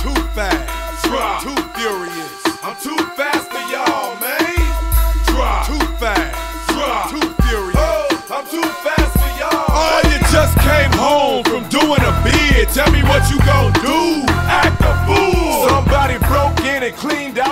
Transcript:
Too fast. Drop. Too furious. I'm too fast for y'all, man. Drop. Too fast. Drop. Too furious. Oh, I'm too fast for y'all. Oh, you just came home from doing a bid. Tell me what you gonna do. Act a fool. Somebody broke in and cleaned out.